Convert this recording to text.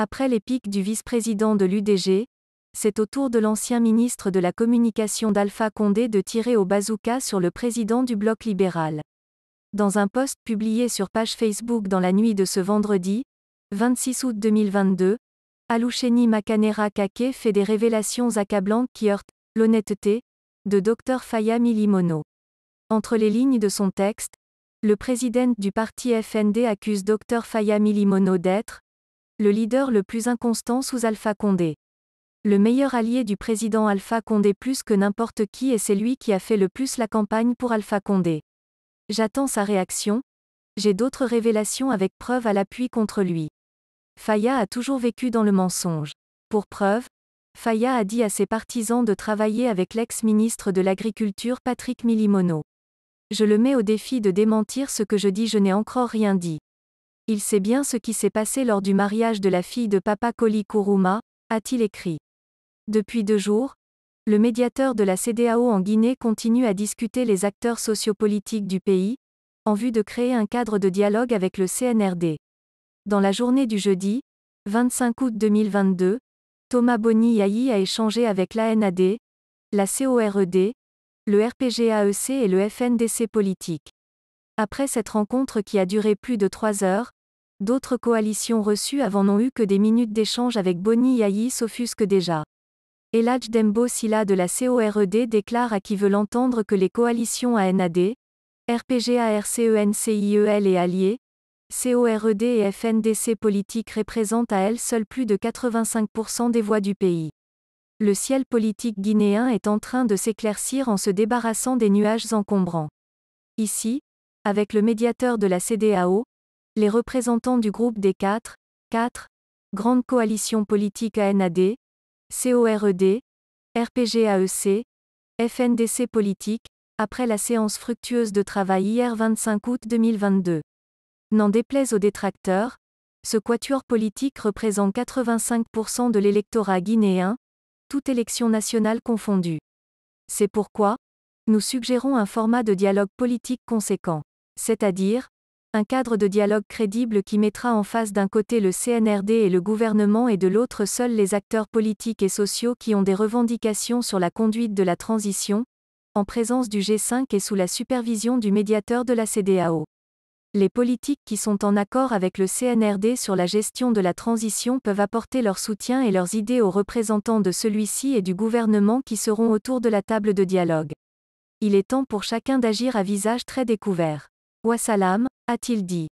Après les pics du vice-président de l'UDG, c'est au tour de l'ancien ministre de la Communication d'Alpha Condé de tirer au bazooka sur le président du bloc libéral. Dans un post publié sur page Facebook dans la nuit de ce vendredi, 26 août 2022, Aloucheni Makanera Kake fait des révélations accablantes qui heurtent l'honnêteté de Dr Faya Milimono. Entre les lignes de son texte, le président du parti FND accuse Dr Faya Milimono d'être le leader le plus inconstant sous Alpha Condé. Le meilleur allié du président Alpha Condé plus que n'importe qui et c'est lui qui a fait le plus la campagne pour Alpha Condé. J'attends sa réaction. J'ai d'autres révélations avec preuve à l'appui contre lui. Faya a toujours vécu dans le mensonge. Pour preuve, Faya a dit à ses partisans de travailler avec l'ex-ministre de l'Agriculture Patrick Milimono. Je le mets au défi de démentir ce que je dis, je n'ai encore rien dit. Il sait bien ce qui s'est passé lors du mariage de la fille de Papa Koli Kuruma, a-t-il écrit. Depuis deux jours, le médiateur de la CDAO en Guinée continue à discuter les acteurs sociopolitiques du pays, en vue de créer un cadre de dialogue avec le CNRD. Dans la journée du jeudi, 25 août 2022, Thomas Boni Yahi a échangé avec l'ANAD, la CORED, le RPGAEC et le FNDC politique. Après cette rencontre qui a duré plus de trois heures, d'autres coalitions reçues avant n'ont eu que des minutes d'échange avec Boni Yahi s'offusquent déjà. Eladj Dembo Silla de la CORED déclare à qui veut l'entendre que les coalitions ANAD, RPGARCENCIEL et alliés, CORED et FNDC politique représentent à elles seules plus de 85% des voix du pays. Le ciel politique guinéen est en train de s'éclaircir en se débarrassant des nuages encombrants. Ici, avec le médiateur de la CDAO, les représentants du groupe des 4, 4, Grande Coalition Politique ANAD, CORED, RPGAEC, FNDC Politique, après la séance fructueuse de travail hier 25 août 2022. N'en déplaise aux détracteurs, ce quatuor politique représente 85% de l'électorat guinéen, toute élection nationale confondue. C'est pourquoi, nous suggérons un format de dialogue politique conséquent, c'est-à-dire, un cadre de dialogue crédible qui mettra en face d'un côté le CNRD et le gouvernement et de l'autre seuls les acteurs politiques et sociaux qui ont des revendications sur la conduite de la transition, en présence du G5 et sous la supervision du médiateur de la CDAO. Les politiques qui sont en accord avec le CNRD sur la gestion de la transition peuvent apporter leur soutien et leurs idées aux représentants de celui-ci et du gouvernement qui seront autour de la table de dialogue. Il est temps pour chacun d'agir à visage très découvert. Wassalam, a-t-il dit.